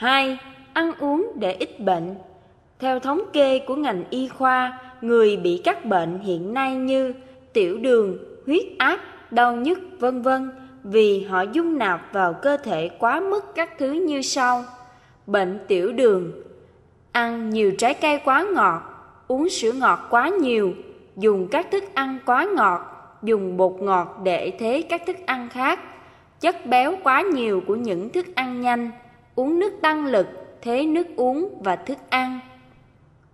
2. Ăn uống để ít bệnh. Theo thống kê của ngành y khoa, người bị các bệnh hiện nay như tiểu đường, huyết áp, đau nhức vân vân vì họ dung nạp vào cơ thể quá mức các thứ như sau. Bệnh tiểu đường Ăn nhiều trái cây quá ngọt, uống sữa ngọt quá nhiều, dùng các thức ăn quá ngọt, dùng bột ngọt để thế các thức ăn khác, chất béo quá nhiều của những thức ăn nhanh, uống nước tăng lực, thế nước uống và thức ăn.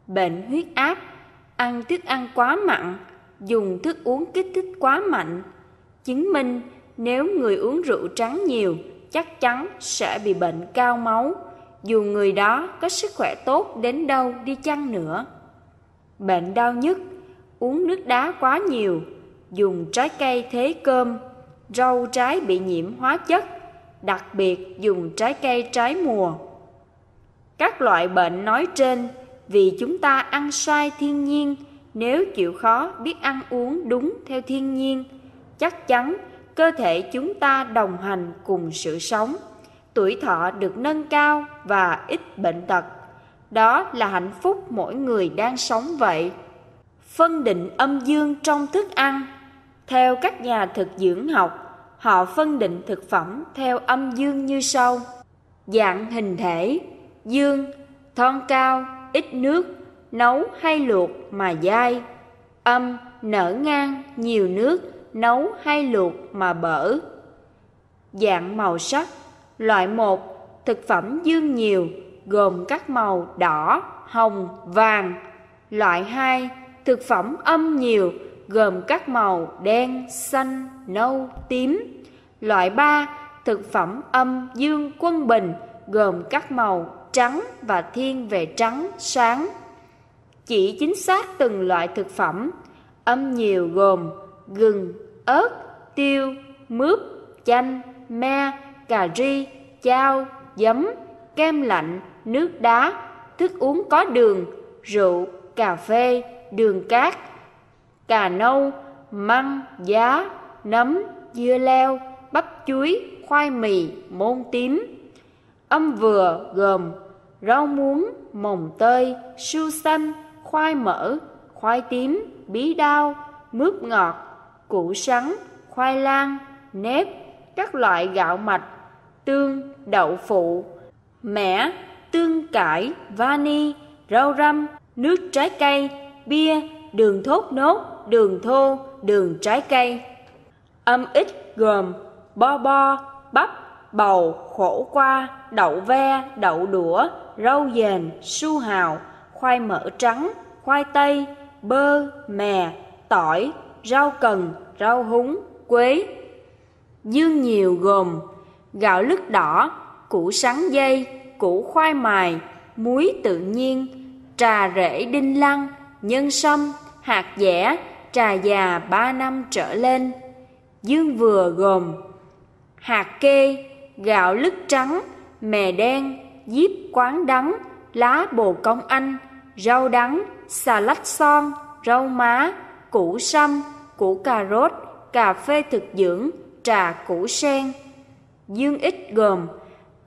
Bệnh huyết áp, ăn thức ăn quá mặn, dùng thức uống kích thích quá mạnh. Chứng minh nếu người uống rượu trắng nhiều, chắc chắn sẽ bị bệnh cao máu, dù người đó có sức khỏe tốt đến đâu đi chăng nữa. Bệnh đau nhức, uống nước đá quá nhiều, dùng trái cây thế cơm, rau trái bị nhiễm hóa chất, đặc biệt dùng trái cây trái mùa. Các loại bệnh nói trên vì chúng ta ăn sai thiên nhiên, nếu chịu khó biết ăn uống đúng theo thiên nhiên, chắc chắn cơ thể chúng ta đồng hành cùng sự sống, tuổi thọ được nâng cao và ít bệnh tật. Đó là hạnh phúc mỗi người đang sống vậy. Phân định âm dương trong thức ăn Theo các nhà thực dưỡng học, họ phân định thực phẩm theo âm dương như sau. Dạng hình thể, dương, thon cao, ít nước, nấu hay luộc mà dai. Âm, nở ngang, nhiều nước, nấu hay luộc mà bở. Dạng màu sắc Loại một Thực phẩm dương nhiều gồm các màu đỏ, hồng, vàng. Loại hai Thực phẩm âm nhiều gồm các màu đen, xanh, nâu, tím. Loại ba Thực phẩm âm dương quân bình gồm các màu trắng và thiên về trắng, sáng. Chỉ chính xác từng loại thực phẩm âm nhiều gồm gừng, ớt, tiêu, mướp, chanh, me, cà ri, chao, giấm, kem lạnh, nước đá, thức uống có đường, rượu, cà phê, đường cát, cà nâu, măng, giá, nấm, dưa leo, bắp chuối, khoai mì, môn tím. Âm vừa gồm rau muống, mồng tơi, su xanh, khoai mỡ, khoai tím, bí đao, mướp ngọt, củ sắn, khoai lang, nếp, các loại gạo mạch, tương, đậu phụ, mẻ, tương cải, vani, rau răm, nước trái cây, bia, đường thốt nốt, đường thô, đường trái cây. Âm ít gồm bo bo, bắp, bầu, khổ qua, đậu ve, đậu đũa, rau dền, su hào, khoai mỡ trắng, khoai tây, bơ, mè, tỏi, rau cần, rau húng, quế. Dương nhiều gồm gạo lứt đỏ, củ sắn dây, củ khoai mài, muối tự nhiên, trà rễ đinh lăng, nhân sâm, hạt dẻ, trà già 3 năm trở lên. Dương vừa gồm hạt kê, gạo lứt trắng, mè đen, diếp quán đắng, lá bồ công anh, rau đắng, xà lách son, rau má, củ sâm, củ cà rốt, cà phê thực dưỡng, trà củ sen. Dương ít gồm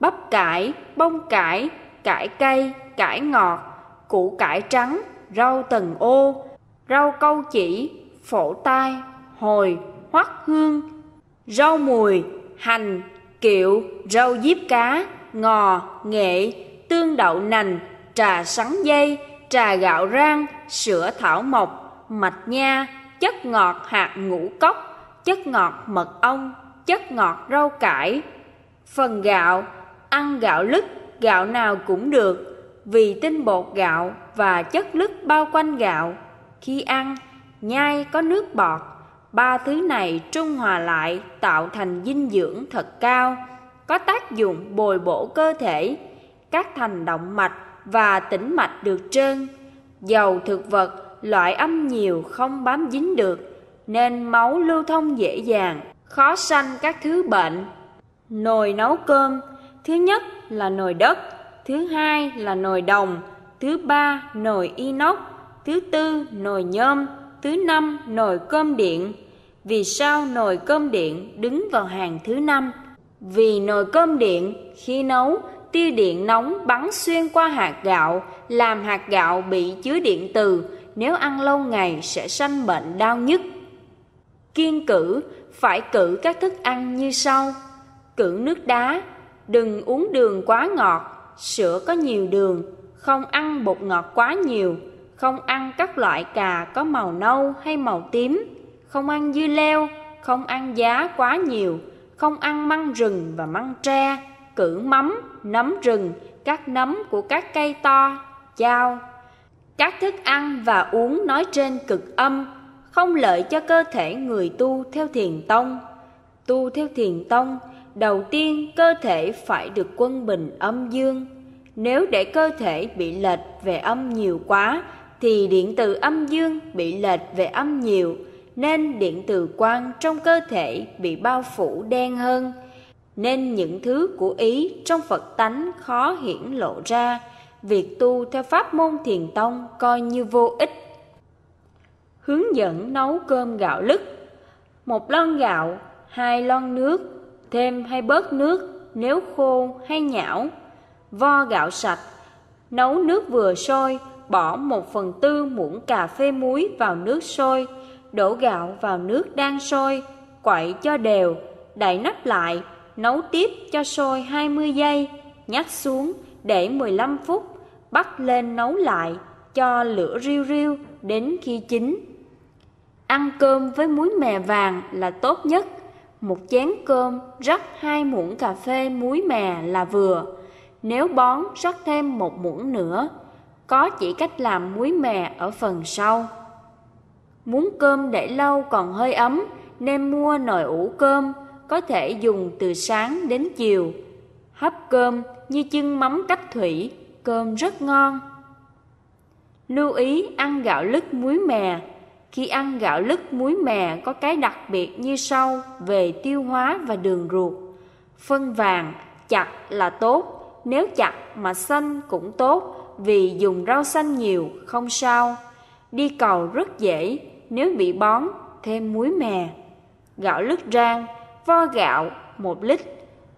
bắp cải, bông cải, cải cây, cải ngọt, củ cải trắng, rau tần ô, rau câu chỉ, phổ tai, hồi, hoắc hương, rau mùi, hành, kiệu, rau diếp cá, ngò, nghệ, tương đậu nành, trà sắn dây, trà gạo rang, sữa thảo mộc, mạch nha, chất ngọt hạt ngũ cốc, chất ngọt mật ong, chất ngọt rau cải. Phần gạo, ăn gạo lứt, gạo nào cũng được, vì tinh bột gạo và chất lứt bao quanh gạo. Khi ăn, nhai có nước bọt, ba thứ này trung hòa lại tạo thành dinh dưỡng thật cao, có tác dụng bồi bổ cơ thể, các thành động mạch và tĩnh mạch được trơn. Dầu thực vật loại âm nhiều không bám dính được, nên máu lưu thông dễ dàng, khó sanh các thứ bệnh. Nồi nấu cơm, thứ nhất là nồi đất, thứ hai là nồi đồng, thứ ba nồi inox, thứ tư nồi nhôm, thứ năm nồi cơm điện. Vì sao nồi cơm điện đứng vào hàng thứ năm? Vì nồi cơm điện khi nấu tia điện nóng bắn xuyên qua hạt gạo, làm hạt gạo bị chứa điện từ, nếu ăn lâu ngày sẽ sanh bệnh đau nhức. Kiên cử, phải cử các thức ăn như sau. Cử nước đá, đừng uống đường quá ngọt, sữa có nhiều đường, không ăn bột ngọt quá nhiều, không ăn các loại cà có màu nâu hay màu tím, không ăn dưa leo, không ăn giá quá nhiều, không ăn măng rừng và măng tre, cử mắm, nấm rừng, các nấm của các cây to, chao. Các thức ăn và uống nói trên cực âm, không lợi cho cơ thể người tu theo thiền tông. Tu theo thiền tông, đầu tiên cơ thể phải được quân bình âm dương. Nếu để cơ thể bị lệch về âm nhiều quá, thì điện từ âm dương bị lệch về âm nhiều, nên điện từ quang trong cơ thể bị bao phủ đen hơn nên những thứ của ý trong Phật tánh khó hiển lộ ra, việc tu theo pháp môn thiền tông coi như vô ích. Hướng dẫn nấu cơm gạo lứt Một lon gạo, hai lon nước, thêm hay bớt nước nếu khô hay nhão. Vo gạo sạch, nấu nước vừa sôi, bỏ một phần tư muỗng cà phê muối vào nước sôi, đổ gạo vào nước đang sôi, quậy cho đều, đậy nắp lại, nấu tiếp cho sôi 20 giây, nhắc xuống để 15 phút, bắt lên nấu lại cho lửa riu riu đến khi chín. Ăn cơm với muối mè vàng là tốt nhất. Một chén cơm rắc hai muỗng cà phê muối mè là vừa. Nếu bón rắc thêm một muỗng nữa. Có chỉ cách làm muối mè ở phần sau. Muốn cơm để lâu còn hơi ấm nên mua nồi ủ cơm có thể dùng từ sáng đến chiều. Hấp cơm như chưng mắm cách thủy, cơm rất ngon. Lưu ý ăn gạo lứt muối mè. Khi ăn gạo lứt muối mè có cái đặc biệt như sau về tiêu hóa và đường ruột. Phân vàng chặt là tốt, nếu chặt mà xanh cũng tốt vì dùng rau xanh nhiều không sao. Đi cầu rất dễ, nếu bị bón thêm muối mè. Gạo lứt rang vo gạo 1 lít,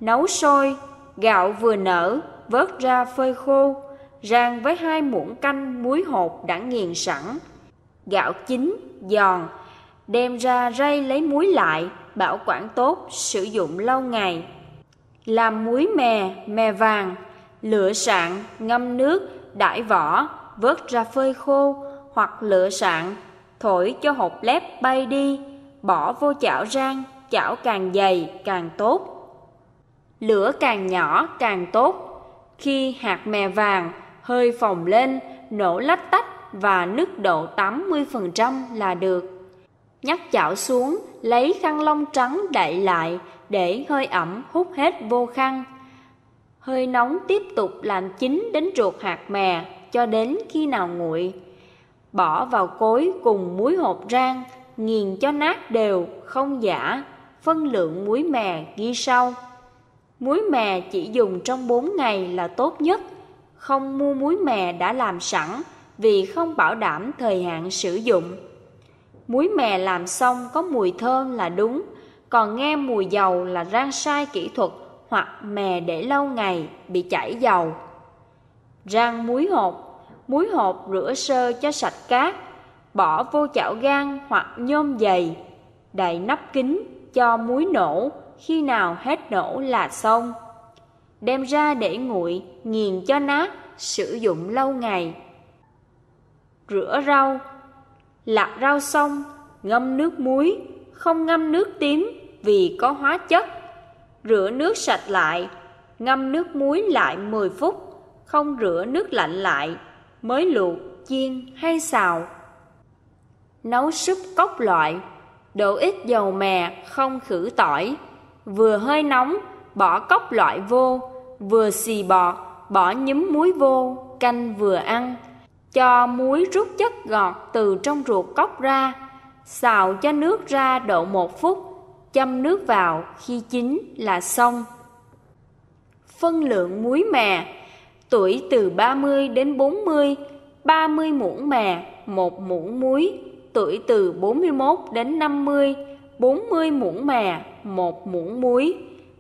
nấu sôi, gạo vừa nở, vớt ra phơi khô, rang với hai muỗng canh muối hột đã nghiền sẵn. Gạo chín, giòn, đem ra rây lấy muối lại, bảo quản tốt, sử dụng lâu ngày. Làm muối mè, mè vàng, lựa sạn, ngâm nước, đãi vỏ, vớt ra phơi khô, hoặc lựa sạn, thổi cho hột lép bay đi, bỏ vô chảo rang, chảo càng dày càng tốt. Lửa càng nhỏ càng tốt. Khi hạt mè vàng hơi phồng lên, nổ lách tách và nước độ 80% là được. Nhắc chảo xuống, lấy khăn lông trắng đậy lại để hơi ẩm hút hết vô khăn. Hơi nóng tiếp tục làm chín đến ruột hạt mè cho đến khi nào nguội. Bỏ vào cối cùng muối hột rang, nghiền cho nát đều, không giả phân lượng muối mè ghi sau. Muối mè chỉ dùng trong 4 ngày là tốt nhất, không mua muối mè đã làm sẵn vì không bảo đảm thời hạn sử dụng. Muối mè làm xong có mùi thơm là đúng, còn nghe mùi dầu là rang sai kỹ thuật hoặc mè để lâu ngày bị chảy dầu. Rang muối hột, muối hột rửa sơ cho sạch cát, bỏ vô chảo gan hoặc nhôm dày, đậy nắp kín cho muối nổ, khi nào hết nổ là xong. Đem ra để nguội, nghiền cho nát, sử dụng lâu ngày. Rửa rau Lặt rau xong, ngâm nước muối, không ngâm nước tím vì có hóa chất. Rửa nước sạch lại, ngâm nước muối lại 10 phút, không rửa nước lạnh lại, mới luộc, chiên hay xào. Nấu súp cốc loại đổ ít dầu mè không khử tỏi, vừa hơi nóng, bỏ cốc loại vô, vừa xì bọt, bỏ nhúm muối vô, canh vừa ăn. Cho muối rút chất ngọt từ trong ruột cốc ra, xào cho nước ra độ một phút, châm nước vào khi chín là xong. Phân lượng muối mè Tuổi từ 30 đến 40, 30 muỗng mè, 1 muỗng muối, tuổi từ 41 đến 50, 40 muỗng mè, 1 muỗng muối,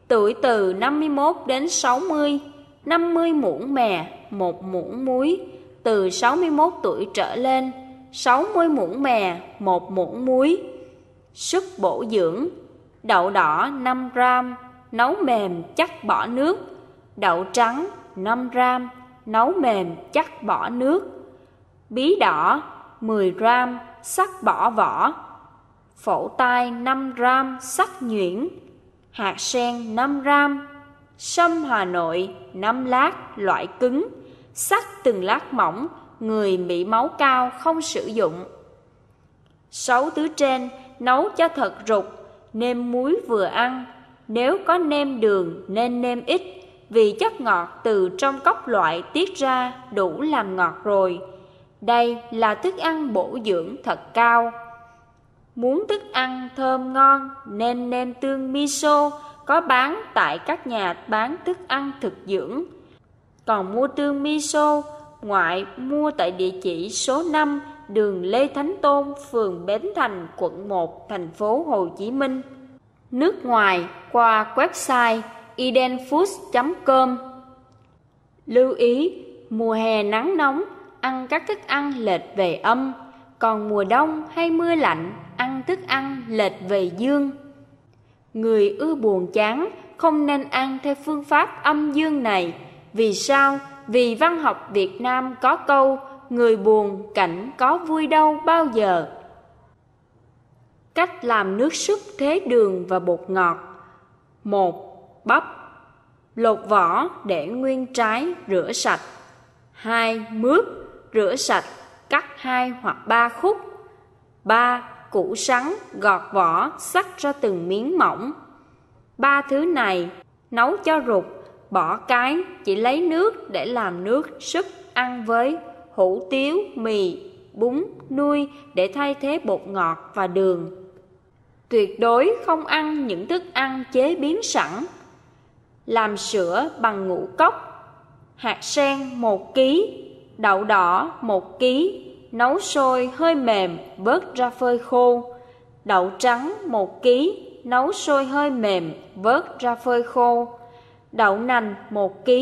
tuổi từ 51 đến 60, 50 muỗng mè, 1 muỗng muối, từ 61 tuổi trở lên, 60 muỗng mè, 1 muỗng muối. Sức bổ dưỡng, đậu đỏ 5 gram, nấu mềm chắc bỏ nước, đậu trắng 5 gram, nấu mềm chắc bỏ nước. Bí đỏ 10 gram, sắc bỏ vỏ. Phổ tai 5 gram, sắc nhuyễn. Hạt sen 5 gram. Sâm Hà Nội 5 lát, loại cứng. Sắc từng lát mỏng, người bị máu cao không sử dụng. Sáu tứ trên nấu cho thật rục, nêm muối vừa ăn. Nếu có nêm đường nên nêm ít, vì chất ngọt từ trong cốc loại tiết ra đủ làm ngọt rồi. Đây là thức ăn bổ dưỡng thật cao. Muốn thức ăn thơm ngon nên nêm tương miso có bán tại các nhà bán thức ăn thực dưỡng. Còn mua tương miso, ngoại mua tại địa chỉ số 5 đường Lê Thánh Tôn, phường Bến Thành, quận 1, thành phố Hồ Chí Minh. Nước ngoài qua website edenfoods.com Lưu ý, mùa hè nắng nóng, ăn các thức ăn lệch về âm, còn mùa đông hay mưa lạnh, ăn thức ăn lệch về dương. Người ưa buồn chán không nên ăn theo phương pháp âm dương này. Vì sao? Vì văn học Việt Nam có câu Người buồn cảnh có vui đâu bao giờ. Cách làm nước súp thế đường và bột ngọt một Bắp Lột vỏ để nguyên trái rửa sạch hai Mướp Rửa sạch cắt hai hoặc ba khúc ba củ sắn, gọt vỏ, sắc ra từng miếng mỏng. Ba thứ này nấu cho rụt, bỏ cái, chỉ lấy nước để làm nước súp ăn với hủ tiếu, mì, bún, nuôi để thay thế bột ngọt và đường. Tuyệt đối không ăn những thức ăn chế biến sẵn. Làm sữa bằng ngũ cốc, hạt sen 1 kg, đậu đỏ 1 kg, nấu sôi hơi mềm, vớt ra phơi khô. Đậu trắng 1 kg, nấu sôi hơi mềm, vớt ra phơi khô. Đậu nành 1 kg,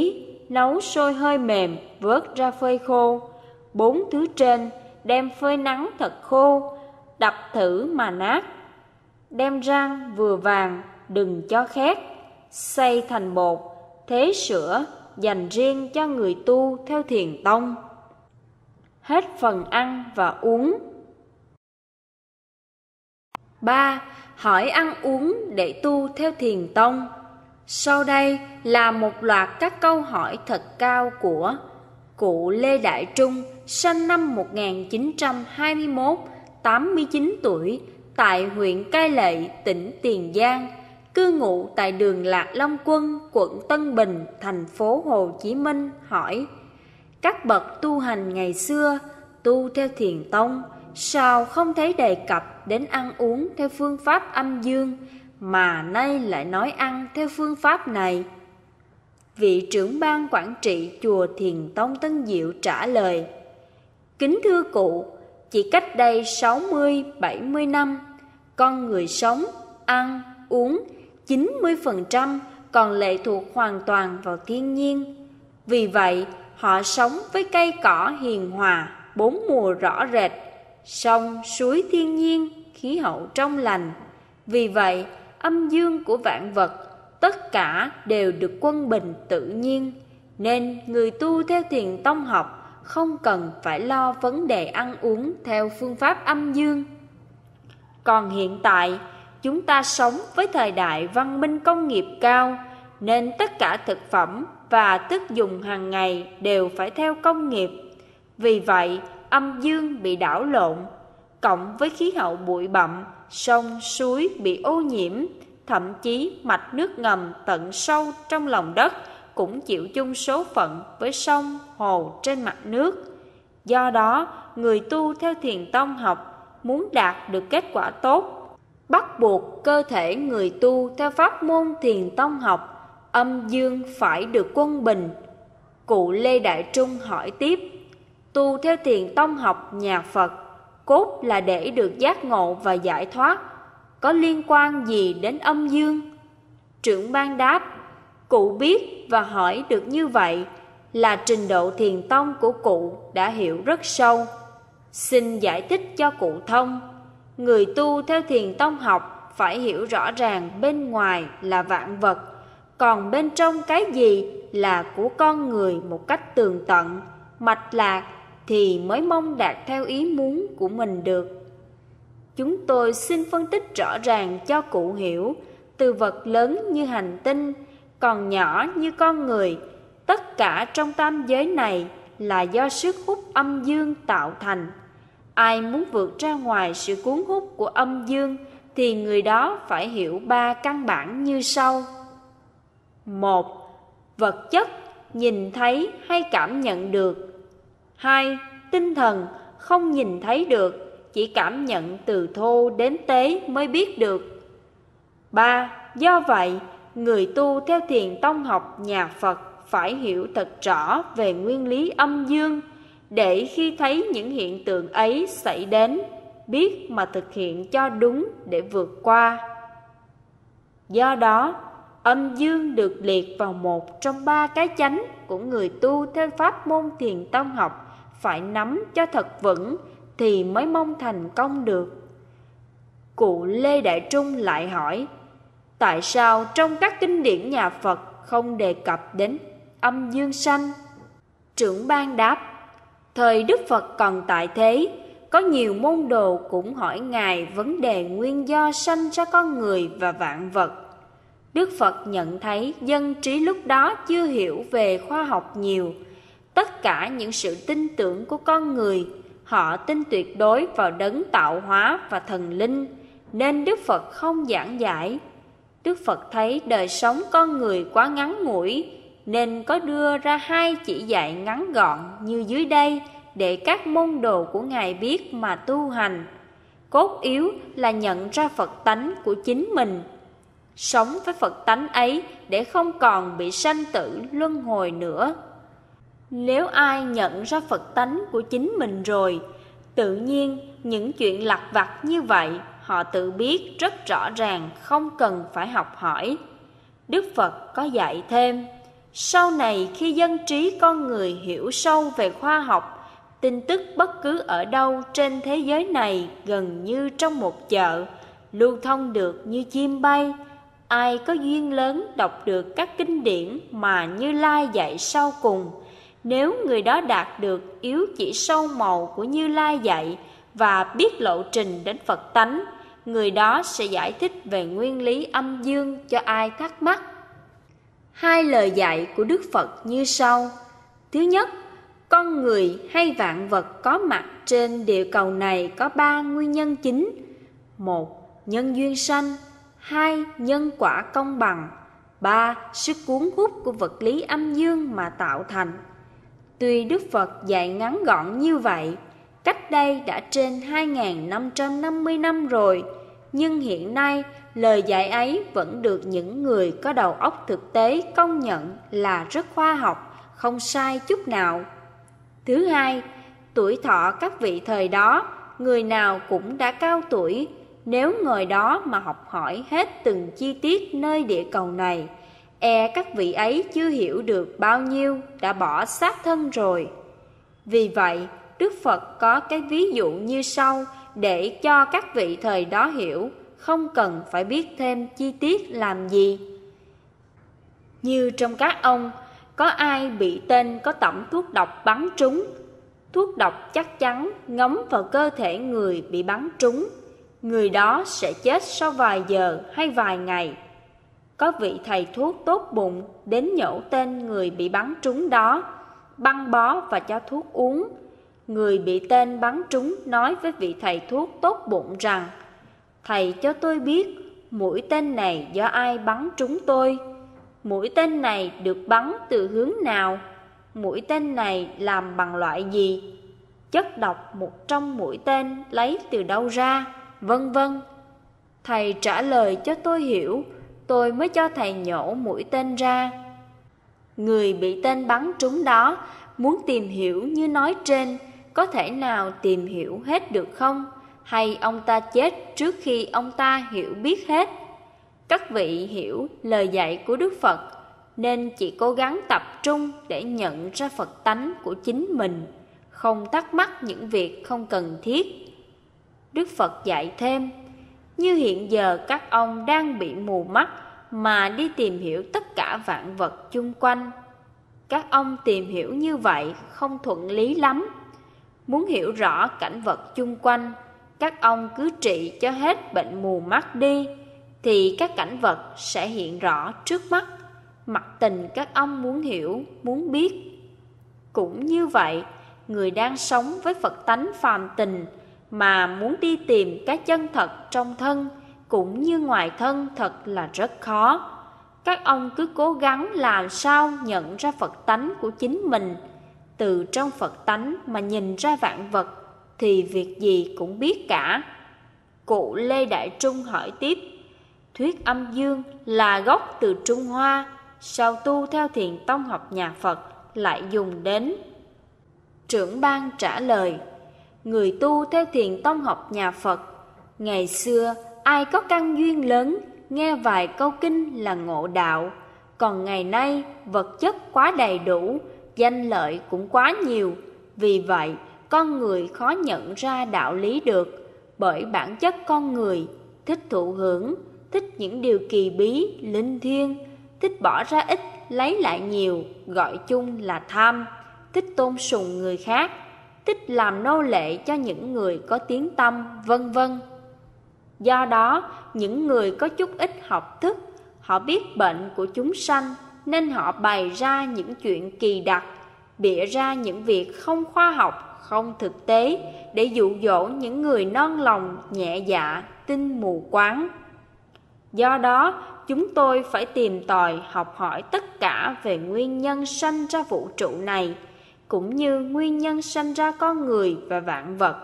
nấu sôi hơi mềm, vớt ra phơi khô. Bốn thứ trên đem phơi nắng thật khô, đập thử mà nát. Đem rang vừa vàng, đừng cho khét, xay thành bột, thế sữa dành riêng cho người tu theo thiền tông hết phần ăn và uống. 3. Hỏi ăn uống để tu theo thiền tông. Sau đây là một loạt các câu hỏi thật cao của cụ Lê Đại Trung, sinh năm 1921, 89 tuổi, tại huyện Cai Lệ, tỉnh Tiền Giang, cư ngụ tại đường Lạc Long Quân, quận Tân Bình, thành phố Hồ Chí Minh hỏi các bậc tu hành ngày xưa tu theo thiền tông sao không thấy đề cập đến ăn uống theo phương pháp âm dương mà nay lại nói ăn theo phương pháp này? Vị trưởng ban quản trị chùa thiền tông tân diệu trả lời kính thưa cụ chỉ cách đây 60-70 năm con người sống ăn uống 90% còn lệ thuộc hoàn toàn vào thiên nhiên vì vậy Họ sống với cây cỏ hiền hòa, bốn mùa rõ rệt, sông, suối thiên nhiên, khí hậu trong lành. Vì vậy, âm dương của vạn vật, tất cả đều được quân bình tự nhiên, nên người tu theo thiền tông học không cần phải lo vấn đề ăn uống theo phương pháp âm dương. Còn hiện tại, chúng ta sống với thời đại văn minh công nghiệp cao, nên tất cả thực phẩm và thức dùng hàng ngày đều phải theo công nghiệp. Vì vậy, âm dương bị đảo lộn, cộng với khí hậu bụi bặm, sông, suối bị ô nhiễm, thậm chí mạch nước ngầm tận sâu trong lòng đất cũng chịu chung số phận với sông, hồ trên mặt nước. Do đó, người tu theo thiền tông học muốn đạt được kết quả tốt, bắt buộc cơ thể người tu theo pháp môn thiền tông học âm dương phải được quân bình. Cụ Lê Đại Trung hỏi tiếp, tu theo thiền tông học nhà Phật, cốt là để được giác ngộ và giải thoát, có liên quan gì đến âm dương? Trưởng ban đáp, Cụ biết và hỏi được như vậy là trình độ thiền tông của cụ đã hiểu rất sâu. Xin giải thích cho cụ thông. Người tu theo thiền tông học phải hiểu rõ ràng bên ngoài là vạn vật, còn bên trong cái gì là của con người một cách tường tận, mạch lạc thì mới mong đạt theo ý muốn của mình được. Chúng tôi xin phân tích rõ ràng cho cụ hiểu, từ vật lớn như hành tinh, còn nhỏ như con người, tất cả trong tam giới này là do sức hút âm dương tạo thành. Ai muốn vượt ra ngoài sự cuốn hút của âm dương thì người đó phải hiểu ba căn bản như sau. một Vật chất nhìn thấy hay cảm nhận được. hai Tinh thần không nhìn thấy được chỉ cảm nhận từ thô đến tế mới biết được. 3. Do vậy, người tu theo thiền tông học nhà Phật phải hiểu thật rõ về nguyên lý âm dương để khi thấy những hiện tượng ấy xảy đến, biết mà thực hiện cho đúng để vượt qua. Do đó, âm dương được liệt vào một trong ba cái chánh của người tu theo pháp môn thiền tông học phải nắm cho thật vững thì mới mong thành công được. Cụ Lê Đại Trung lại hỏi, tại sao trong các kinh điển nhà Phật không đề cập đến âm dương sanh? Trưởng ban đáp, thời Đức Phật còn tại thế, có nhiều môn đồ cũng hỏi Ngài vấn đề nguyên do sanh ra con người và vạn vật. Đức Phật nhận thấy dân trí lúc đó chưa hiểu về khoa học nhiều, tất cả những sự tin tưởng của con người Họ tin tuyệt đối vào đấng tạo hóa và thần linh, nên Đức Phật không giảng giải. Đức Phật thấy đời sống con người quá ngắn ngủi, nên có đưa ra hai chỉ dạy ngắn gọn như dưới đây để các môn đồ của Ngài biết mà tu hành. Cốt yếu là nhận ra Phật tánh của chính mình, sống với Phật tánh ấy để không còn bị sanh tử luân hồi nữa. Nếu ai nhận ra Phật tánh của chính mình rồi, tự nhiên những chuyện lặt vặt như vậy họ tự biết rất rõ ràng không cần phải học hỏi. Đức Phật có dạy thêm, sau này khi dân trí con người hiểu sâu về khoa học, tin tức bất cứ ở đâu trên thế giới này gần như trong một chợ, lưu thông được như chim bay. Ai có duyên lớn đọc được các kinh điển mà Như Lai dạy sau cùng, nếu người đó đạt được yếu chỉ sâu màu của Như Lai dạy và biết lộ trình đến Phật tánh, người đó sẽ giải thích về nguyên lý âm dương cho ai thắc mắc. Hai lời dạy của Đức Phật như sau. Thứ nhất, con người hay vạn vật có mặt trên địa cầu này có ba nguyên nhân chính. Một, nhân duyên sanh. Hai, nhân quả công bằng. Ba, sức cuốn hút của vật lý âm dương mà tạo thành. Tuy Đức Phật dạy ngắn gọn như vậy, cách đây đã trên 2.550 năm rồi, nhưng hiện nay lời dạy ấy vẫn được những người có đầu óc thực tế công nhận là rất khoa học, không sai chút nào. Thứ hai, tuổi thọ các vị thời đó, người nào cũng đã cao tuổi, nếu ngồi đó mà học hỏi hết từng chi tiết nơi địa cầu này, e các vị ấy chưa hiểu được bao nhiêu đã bỏ xác thân rồi. Vì vậy, Đức Phật có cái ví dụ như sau để cho các vị thời đó hiểu, không cần phải biết thêm chi tiết làm gì. Như trong các ông, có ai bị tên có tẩm thuốc độc bắn trúng, thuốc độc chắc chắn ngấm vào cơ thể người bị bắn trúng, người đó sẽ chết sau vài giờ hay vài ngày có vị thầy thuốc tốt bụng đến nhổ tên người bị bắn trúng đó, băng bó và cho thuốc uống. Người bị tên bắn trúng nói với vị thầy thuốc tốt bụng rằng, Thầy cho tôi biết mũi tên này do ai bắn trúng tôi. Mũi tên này được bắn từ hướng nào? Mũi tên này làm bằng loại gì? Chất độc một trong mũi tên lấy từ đâu ra? Vân vân. Thầy trả lời cho tôi hiểu tôi mới cho thầy nhổ mũi tên ra. Người bị tên bắn trúng đó muốn tìm hiểu như nói trên, có thể nào tìm hiểu hết được không? Hay ông ta chết trước khi ông ta hiểu biết hết? Các vị hiểu lời dạy của Đức Phật, nên chỉ cố gắng tập trung để nhận ra Phật tánh của chính mình, không thắc mắc những việc không cần thiết. Đức Phật dạy thêm, như hiện giờ các ông đang bị mù mắt mà đi tìm hiểu tất cả vạn vật chung quanh. Các ông tìm hiểu như vậy không thuận lý lắm. Muốn hiểu rõ cảnh vật chung quanh, các ông cứ trị cho hết bệnh mù mắt đi, thì các cảnh vật sẽ hiện rõ trước mắt. Mặt tình các ông muốn hiểu, muốn biết. Cũng như vậy, người đang sống với Phật tánh phàm tình mà muốn đi tìm cái chân thật trong thân cũng như ngoài thân thật là rất khó. Các ông cứ cố gắng làm sao nhận ra Phật tánh của chính mình, từ trong Phật tánh mà nhìn ra vạn vật thì việc gì cũng biết cả. Cụ Lê Đại Trung hỏi tiếp, thuyết âm dương là gốc từ Trung Hoa, sao tu theo thiền tông học nhà Phật lại dùng đến? Trưởng ban trả lời, người tu theo thiền tông học nhà Phật, ngày xưa ai có căn duyên lớn, nghe vài câu kinh là ngộ đạo, còn ngày nay vật chất quá đầy đủ, danh lợi cũng quá nhiều, vì vậy con người khó nhận ra đạo lý được, bởi bản chất con người thích thụ hưởng, thích những điều kỳ bí, linh thiêng, thích bỏ ra ít, lấy lại nhiều, gọi chung là tham, thích tôn sùng người khác, thích làm nô lệ cho những người có tiếng tâm, vân vân. Do đó, những người có chút ít học thức, họ biết bệnh của chúng sanh nên họ bày ra những chuyện kỳ đặc, bịa ra những việc không khoa học, không thực tế để dụ dỗ những người non lòng, nhẹ dạ, tin mù quáng. Do đó, chúng tôi phải tìm tòi học hỏi tất cả về nguyên nhân sanh ra vũ trụ này, cũng như nguyên nhân sanh ra con người và vạn vật.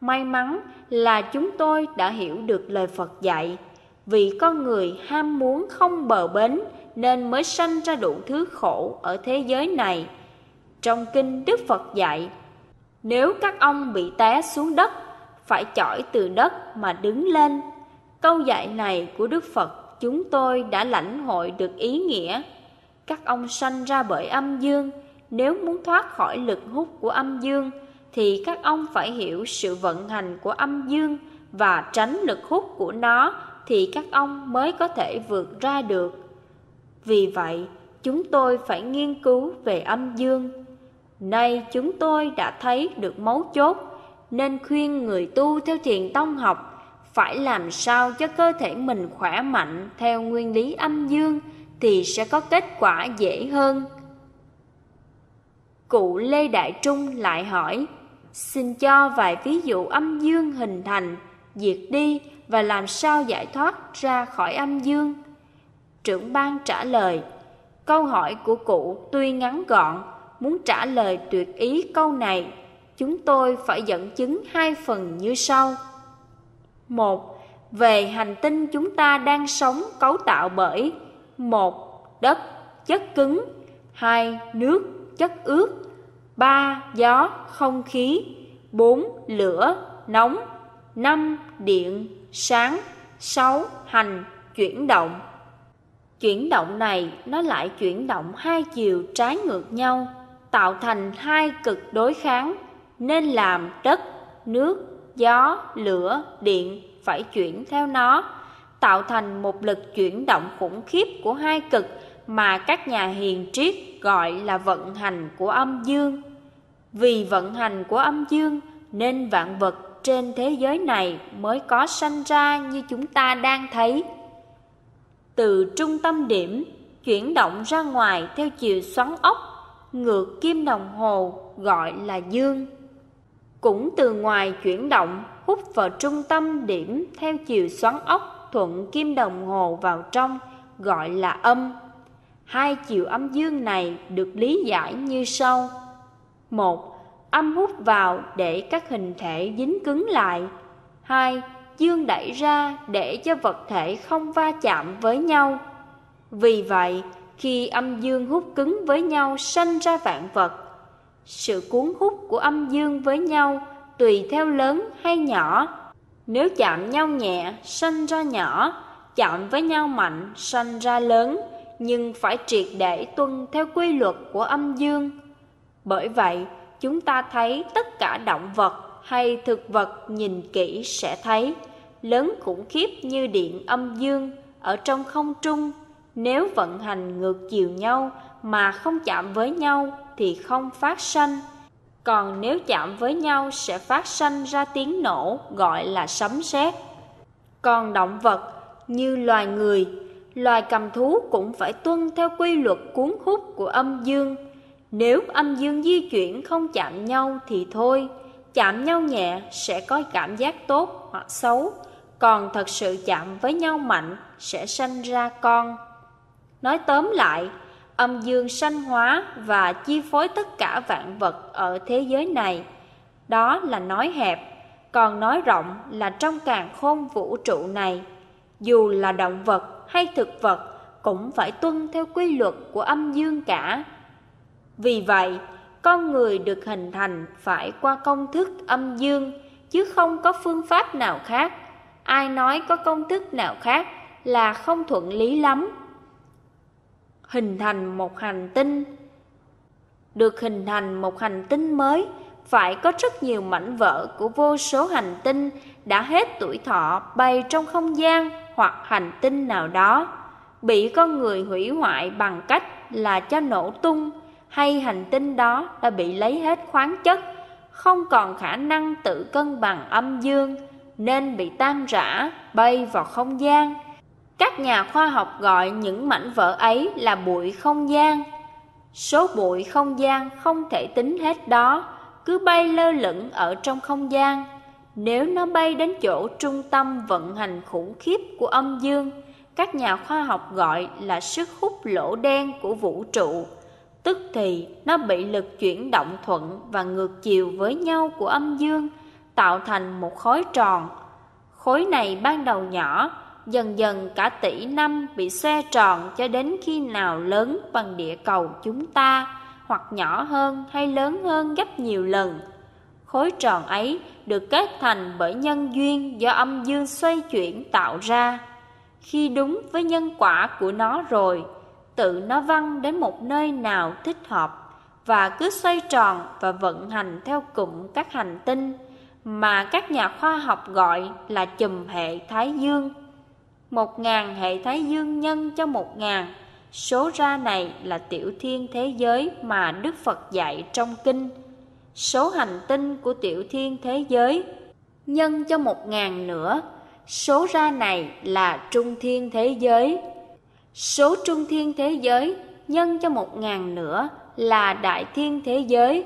May mắn là chúng tôi đã hiểu được lời Phật dạy, vì con người ham muốn không bờ bến nên mới sanh ra đủ thứ khổ ở thế giới này. Trong kinh Đức Phật dạy, nếu các ông bị té xuống đất, phải chỏi từ đất mà đứng lên. Câu dạy này của Đức Phật chúng tôi đã lãnh hội được ý nghĩa. Các ông sanh ra bởi âm dương, nếu muốn thoát khỏi lực hút của âm dương, thì các ông phải hiểu sự vận hành của âm dương và tránh lực hút của nó thì các ông mới có thể vượt ra được. Vì vậy, chúng tôi phải nghiên cứu về âm dương. Nay chúng tôi đã thấy được mấu chốt, nên khuyên người tu theo thiền tông học phải làm sao cho cơ thể mình khỏe mạnh theo nguyên lý âm dương thì sẽ có kết quả dễ hơn. Cụ Lê Đại Trung lại hỏi, xin cho vài ví dụ âm dương hình thành, diệt đi và làm sao giải thoát ra khỏi âm dương. Trưởng ban trả lời, câu hỏi của cụ tuy ngắn gọn, muốn trả lời tuyệt ý câu này, chúng tôi phải dẫn chứng hai phần như sau. Một, về hành tinh chúng ta đang sống cấu tạo bởi một đất chất cứng, hai nước chất ướt, ba gió không khí, bốn lửa nóng, năm điện sáng, sáu hành chuyển động. Chuyển động này nó lại chuyển động hai chiều trái ngược nhau, tạo thành hai cực đối kháng, nên làm đất, nước, gió, lửa, điện phải chuyển theo nó, tạo thành một lực chuyển động khủng khiếp của hai cực mà các nhà hiền triết gọi là vận hành của âm dương. Vì vận hành của âm dương nên vạn vật trên thế giới này mới có sanh ra như chúng ta đang thấy. Từ trung tâm điểm chuyển động ra ngoài theo chiều xoắn ốc, ngược kim đồng hồ gọi là dương. Cũng từ ngoài chuyển động hút vào trung tâm điểm theo chiều xoắn ốc thuận kim đồng hồ vào trong gọi là âm. Hai chiều âm dương này được lý giải như sau. một Âm hút vào để các hình thể dính cứng lại. hai Dương đẩy ra để cho vật thể không va chạm với nhau. Vì vậy, khi âm dương hút cứng với nhau sanh ra vạn vật, sự cuốn hút của âm dương với nhau tùy theo lớn hay nhỏ. Nếu chạm nhau nhẹ, sanh ra nhỏ, chạm với nhau mạnh, sanh ra lớn nhưng phải triệt để tuân theo quy luật của âm dương. Bởi vậy, chúng ta thấy tất cả động vật hay thực vật nhìn kỹ sẽ thấy lớn khủng khiếp như điện âm dương ở trong không trung. Nếu vận hành ngược chiều nhau mà không chạm với nhau thì không phát sanh. Còn nếu chạm với nhau sẽ phát sanh ra tiếng nổ gọi là sấm sét. Còn động vật như loài người loài cầm thú cũng phải tuân theo quy luật cuốn hút của âm dương. Nếu âm dương di chuyển không chạm nhau thì thôi, chạm nhau nhẹ sẽ có cảm giác tốt hoặc xấu. Còn thật sự chạm với nhau mạnh sẽ sanh ra con. Nói tóm lại, âm dương sanh hóa và chi phối tất cả vạn vật ở thế giới này. Đó là nói hẹp, còn nói rộng là trong càng khôn vũ trụ này. Dù là động vật hay thực vật cũng phải tuân theo quy luật của âm dương cả. Vì vậy, con người được hình thành phải qua công thức âm dương, chứ không có phương pháp nào khác. Ai nói có công thức nào khác là không thuận lý lắm. Hình thành một hành tinh. Được hình thành một hành tinh mới, phải có rất nhiều mảnh vỡ của vô số hành tinh đã hết tuổi thọ bay trong không gian hoặc hành tinh nào đó. Bị con người hủy hoại bằng cách là cho nổ tung hay hành tinh đó đã bị lấy hết khoáng chất, không còn khả năng tự cân bằng âm dương, nên bị tan rã, bay vào không gian. Các nhà khoa học gọi những mảnh vỡ ấy là bụi không gian. Số bụi không gian không thể tính hết đó, cứ bay lơ lửng ở trong không gian nếu nó bay đến chỗ trung tâm vận hành khủng khiếp của âm dương, các nhà khoa học gọi là sức hút lỗ đen của vũ trụ. Tức thì, nó bị lực chuyển động thuận và ngược chiều với nhau của âm dương, tạo thành một khối tròn. Khối này ban đầu nhỏ, dần dần cả tỷ năm bị xoe tròn cho đến khi nào lớn bằng địa cầu chúng ta, hoặc nhỏ hơn hay lớn hơn gấp nhiều lần khối tròn ấy được kết thành bởi nhân duyên do âm dương xoay chuyển tạo ra. Khi đúng với nhân quả của nó rồi, tự nó văng đến một nơi nào thích hợp và cứ xoay tròn và vận hành theo cụm các hành tinh mà các nhà khoa học gọi là chùm hệ thái dương. Một ngàn hệ thái dương nhân cho một ngàn, số ra này là tiểu thiên thế giới mà đức phật dạy trong kinh số hành tinh của tiểu thiên thế giới. Nhân cho một ngàn nữa, số ra này là trung thiên thế giới. Số trung thiên thế giới nhân cho một ngàn nữa là đại thiên thế giới.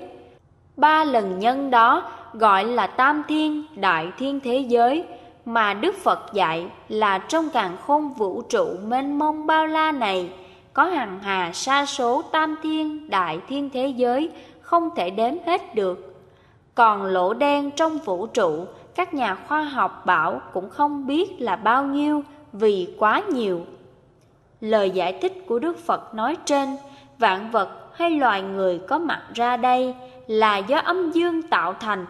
Ba lần nhân đó gọi là tam thiên, đại thiên thế giới, mà Đức Phật dạy là trong càng khôn vũ trụ mênh mông bao la này, có hàng hà sa số tam thiên, đại thiên thế giới không thể đếm hết được. Còn lỗ đen trong vũ trụ các nhà khoa học bảo cũng không biết là bao nhiêu vì quá nhiều. Lời giải thích của Đức Phật nói trên, vạn vật hay loài người có mặt ra đây là do âm dương tạo thành.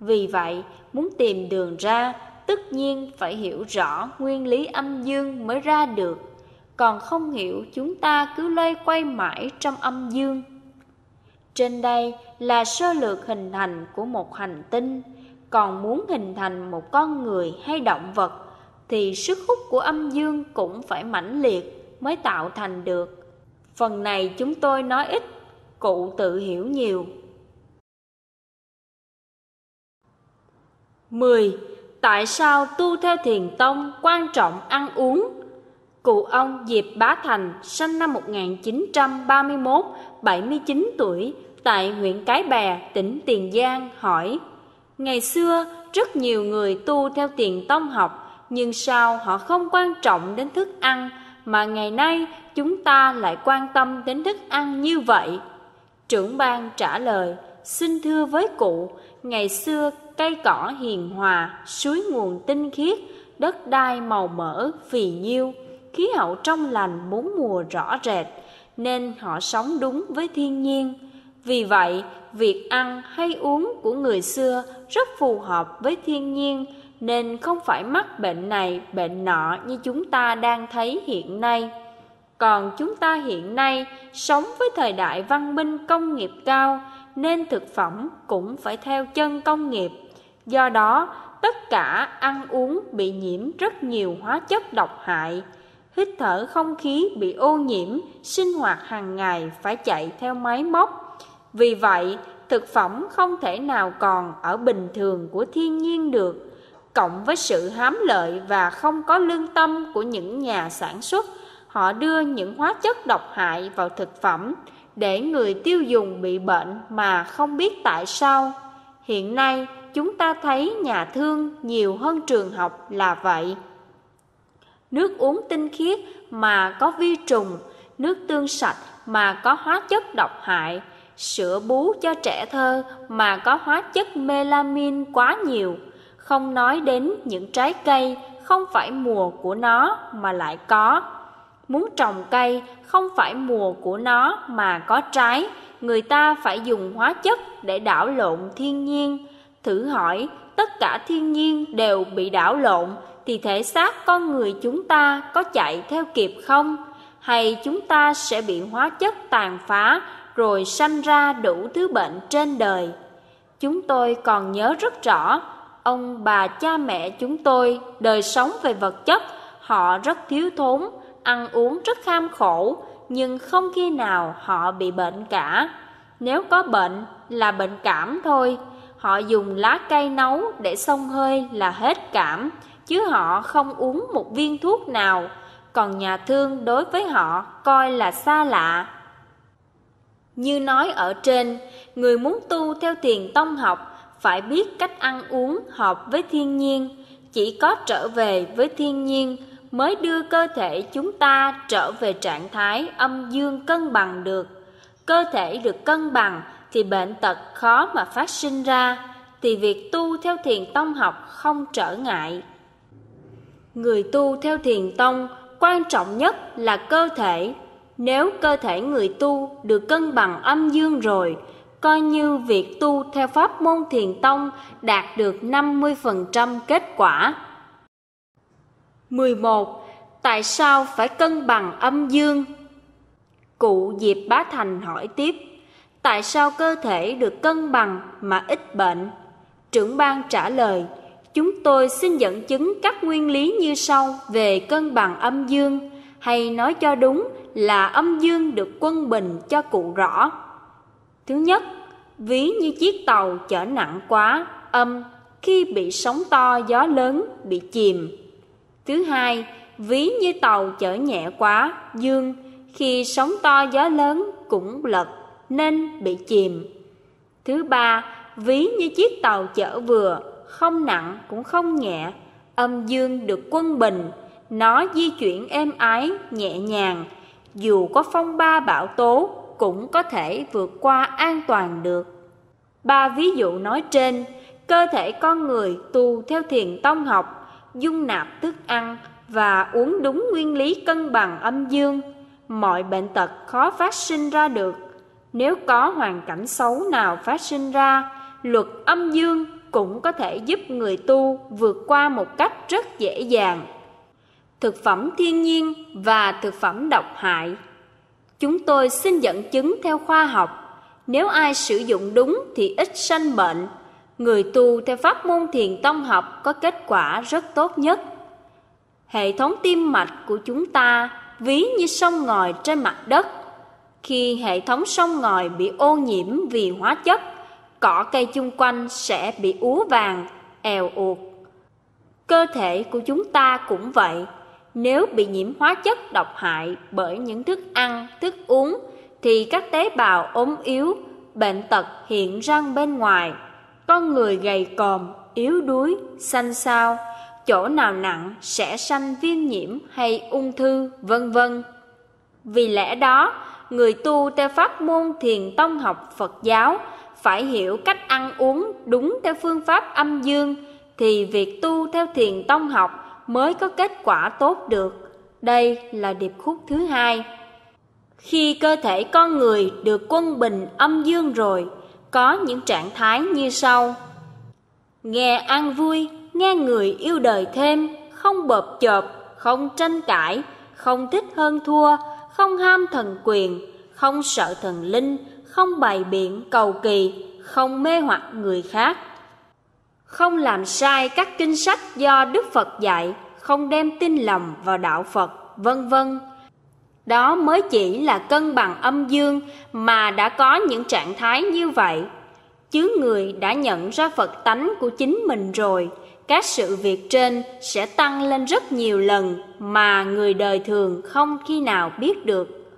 Vì vậy, muốn tìm đường ra tất nhiên phải hiểu rõ nguyên lý âm dương mới ra được còn không hiểu chúng ta cứ loay quay mãi trong âm dương trên đây là sơ lược hình thành của một hành tinh còn muốn hình thành một con người hay động vật thì sức hút của âm dương cũng phải mãnh liệt mới tạo thành được phần này chúng tôi nói ít cụ tự hiểu nhiều 10. Tại sao tu theo thiền tông quan trọng ăn uống? Cụ ông Diệp Bá Thành sinh năm 1931, 79 tuổi, tại huyện Cái Bè, tỉnh Tiền Giang hỏi Ngày xưa rất nhiều người tu theo tiền tông học Nhưng sao họ không quan trọng đến thức ăn Mà ngày nay chúng ta lại quan tâm đến thức ăn như vậy? Trưởng ban trả lời Xin thưa với cụ Ngày xưa cây cỏ hiền hòa, suối nguồn tinh khiết, đất đai màu mỡ, phì nhiêu, khí hậu trong lành bốn mùa rõ rệt, nên họ sống đúng với thiên nhiên. Vì vậy, việc ăn hay uống của người xưa rất phù hợp với thiên nhiên, nên không phải mắc bệnh này, bệnh nọ như chúng ta đang thấy hiện nay. Còn chúng ta hiện nay sống với thời đại văn minh công nghiệp cao nên thực phẩm cũng phải theo chân công nghiệp. Do đó, tất cả ăn uống bị nhiễm rất nhiều hóa chất độc hại. Hít thở không khí bị ô nhiễm, sinh hoạt hàng ngày phải chạy theo máy móc. Vì vậy, thực phẩm không thể nào còn ở bình thường của thiên nhiên được. Cộng với sự hám lợi và không có lương tâm của những nhà sản xuất, họ đưa những hóa chất độc hại vào thực phẩm để người tiêu dùng bị bệnh mà không biết tại sao. Hiện nay, chúng ta thấy nhà thương nhiều hơn trường học là vậy. Nước uống tinh khiết mà có vi trùng, nước tương sạch mà có hóa chất độc hại, sữa bú cho trẻ thơ mà có hóa chất melamin quá nhiều, không nói đến những trái cây không phải mùa của nó mà lại có. Muốn trồng cây không phải mùa của nó mà có trái, người ta phải dùng hóa chất để đảo lộn thiên nhiên. Thử hỏi, tất cả thiên nhiên đều bị đảo lộn thì thể xác con người chúng ta có chạy theo kịp không? Hay chúng ta sẽ bị hóa chất tàn phá rồi sanh ra đủ thứ bệnh trên đời? Chúng tôi còn nhớ rất rõ, ông bà cha mẹ chúng tôi đời sống về vật chất, họ rất thiếu thốn, ăn uống rất kham khổ, nhưng không khi nào họ bị bệnh cả. Nếu có bệnh là bệnh cảm thôi, họ dùng lá cây nấu để xông hơi là hết cảm, chứ họ không uống một viên thuốc nào, còn nhà thương đối với họ coi là xa lạ. Như nói ở trên, người muốn tu theo thiền tông học phải biết cách ăn uống hợp với thiên nhiên, chỉ có trở về với thiên nhiên mới đưa cơ thể chúng ta trở về trạng thái âm dương cân bằng được. Cơ thể được cân bằng thì bệnh tật khó mà phát sinh ra, thì việc tu theo thiền tông học không trở ngại. Người tu theo thiền tông quan trọng nhất là cơ thể. Nếu cơ thể người tu được cân bằng âm dương rồi, coi như việc tu theo pháp môn thiền tông đạt được 50% kết quả. 11. Tại sao phải cân bằng âm dương? Cụ Diệp Bá Thành hỏi tiếp, tại sao cơ thể được cân bằng mà ít bệnh? Trưởng ban trả lời, chúng tôi xin dẫn chứng các nguyên lý như sau về cân bằng âm dương, hay nói cho đúng là âm dương được quân bình cho cụ rõ. Thứ nhất, ví như chiếc tàu chở nặng quá, âm, khi bị sóng to gió lớn bị chìm. Thứ hai, ví như tàu chở nhẹ quá, dương, khi sóng to gió lớn cũng lật nên bị chìm. Thứ ba, ví như chiếc tàu chở vừa, không nặng cũng không nhẹ, âm dương được quân bình, nó di chuyển êm ái, nhẹ nhàng, dù có phong ba bão tố cũng có thể vượt qua an toàn được. Ba ví dụ nói trên, cơ thể con người tu theo thiền tông học, dung nạp thức ăn và uống đúng nguyên lý cân bằng âm dương, mọi bệnh tật khó phát sinh ra được. Nếu có hoàn cảnh xấu nào phát sinh ra, luật âm dương cũng có thể giúp người tu vượt qua một cách rất dễ dàng. Thực phẩm thiên nhiên và thực phẩm độc hại Chúng tôi xin dẫn chứng theo khoa học. Nếu ai sử dụng đúng thì ít sanh bệnh. Người tu theo pháp môn thiền tông học có kết quả rất tốt nhất. Hệ thống tim mạch của chúng ta ví như sông ngòi trên mặt đất. Khi hệ thống sông ngòi bị ô nhiễm vì hóa chất, cỏ cây chung quanh sẽ bị úa vàng, èo uột. Cơ thể của chúng ta cũng vậy. Nếu bị nhiễm hóa chất độc hại bởi những thức ăn, thức uống, thì các tế bào ốm yếu, bệnh tật hiện răng bên ngoài. Con người gầy còm, yếu đuối, xanh xao, chỗ nào nặng sẽ sanh viêm nhiễm hay ung thư, vân vân. Vì lẽ đó, người tu theo pháp môn thiền tông học Phật giáo phải hiểu cách ăn uống đúng theo phương pháp âm dương thì việc tu theo thiền tông học mới có kết quả tốt được. Đây là điệp khúc thứ hai. Khi cơ thể con người được quân bình âm dương rồi, có những trạng thái như sau. Nghe ăn vui, nghe người yêu đời thêm, không bợp chợp, không tranh cãi, không thích hơn thua, không ham thần quyền, không sợ thần linh, không bày biện cầu kỳ, không mê hoặc người khác. Không làm sai các kinh sách do Đức Phật dạy, không đem tin lầm vào đạo Phật, vân vân. Đó mới chỉ là cân bằng âm dương mà đã có những trạng thái như vậy. Chứ người đã nhận ra Phật tánh của chính mình rồi, các sự việc trên sẽ tăng lên rất nhiều lần mà người đời thường không khi nào biết được.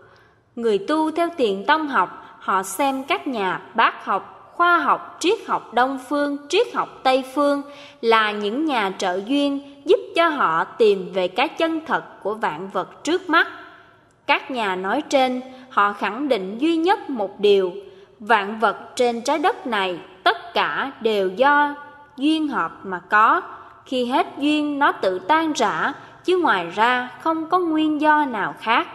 Người tu theo tiền tông học, họ xem các nhà bác học, khoa học, triết học Đông phương, triết học Tây phương là những nhà trợ duyên giúp cho họ tìm về cái chân thật của vạn vật trước mắt. Các nhà nói trên, họ khẳng định duy nhất một điều, vạn vật trên trái đất này tất cả đều do duyên hợp mà có, khi hết duyên nó tự tan rã, chứ ngoài ra không có nguyên do nào khác.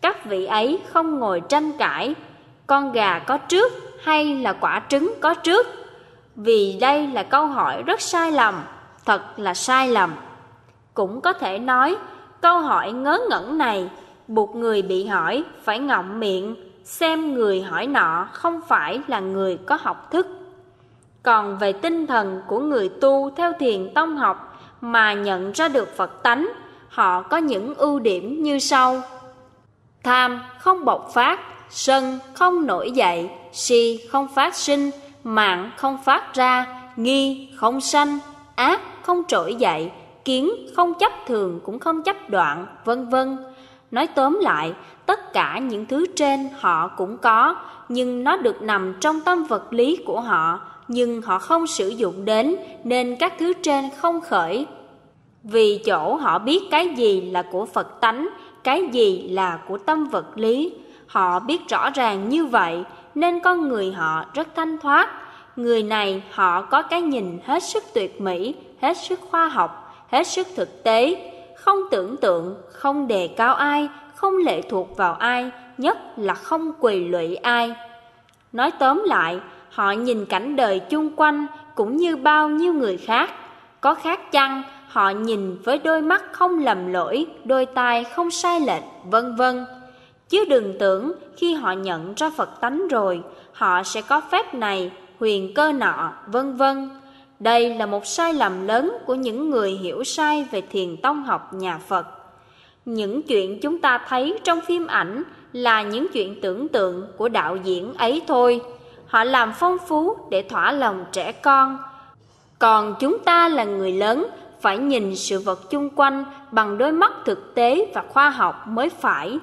Các vị ấy không ngồi tranh cãi, con gà có trước hay là quả trứng có trước, vì đây là câu hỏi rất sai lầm, thật là sai lầm. Cũng có thể nói, câu hỏi ngớ ngẩn này buộc người bị hỏi phải ngậm miệng, xem người hỏi nọ không phải là người có học thức. Còn về tinh thần của người tu theo thiền tông học mà nhận ra được Phật tánh, họ có những ưu điểm như sau. Tham không bộc phát, sân không nổi dậy, si không phát sinh, mạng không phát ra, nghi không sanh, ác không trỗi dậy, kiến không chấp thường cũng không chấp đoạn, vân vân. Nói tóm lại, tất cả những thứ trên họ cũng có, nhưng nó được nằm trong tâm vật lý của họ, nhưng họ không sử dụng đến nên các thứ trên không khởi. Vì chỗ họ biết cái gì là của Phật tánh, cái gì là của tâm vật lý, họ biết rõ ràng như vậy nên con người họ rất thanh thoát. Người này họ có cái nhìn hết sức tuyệt mỹ, hết sức khoa học, hết sức thực tế, không tưởng tượng, không đề cao ai, không lệ thuộc vào ai, nhất là không quỳ lụy ai. Nói tóm lại, họ nhìn cảnh đời chung quanh cũng như bao nhiêu người khác. Có khác chăng, họ nhìn với đôi mắt không lầm lỗi, đôi tai không sai lệch, vân vân. Chứ đừng tưởng khi họ nhận ra Phật tánh rồi, họ sẽ có phép này, huyền cơ nọ, vân vân. Đây là một sai lầm lớn của những người hiểu sai về thiền tông học nhà Phật. Những chuyện chúng ta thấy trong phim ảnh là những chuyện tưởng tượng của đạo diễn ấy thôi. Họ làm phong phú để thỏa lòng trẻ con. Còn chúng ta là người lớn phải nhìn sự vật chung quanh bằng đôi mắt thực tế và khoa học mới phải.